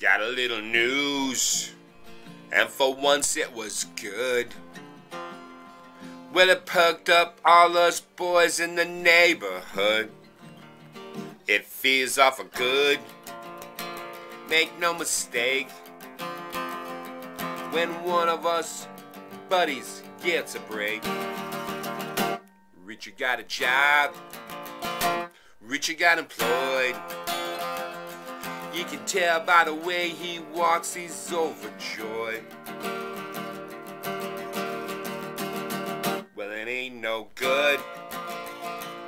Got a little news, and for once it was good. Well, it perked up all us boys in the neighborhood. It feels awful good, make no mistake. When one of us buddies gets a break, Richard got a job, Richard got employed. You can tell by the way he walks, he's overjoyed. Well, it ain't no good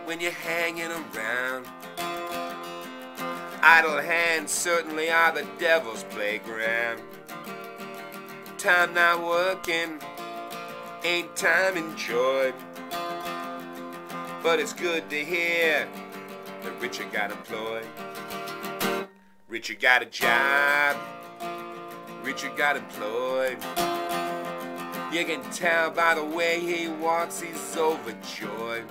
when you're hanging around. Idle hands certainly are the devil's playground. Time not working, ain't time enjoyed. But it's good to hear that Richard got employed. Richard got a job. Richard got employed. You can tell by the way he walks, he's overjoyed.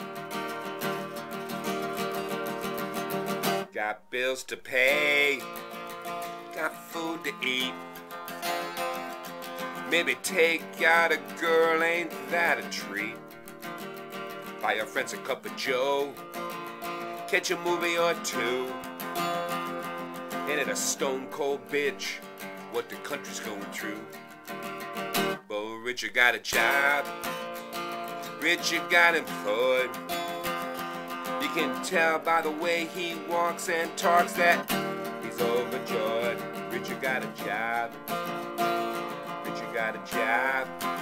Got bills to pay, got food to eat. Maybe take out a girl, ain't that a treat? Buy your friends a cup of joe, catch a movie or two. Ain't it a stone cold bitch what the country's going through? But Richard got a job, Richard got employed. You can tell by the way he walks and talks that he's overjoyed. Richard got a job, Richard got a job.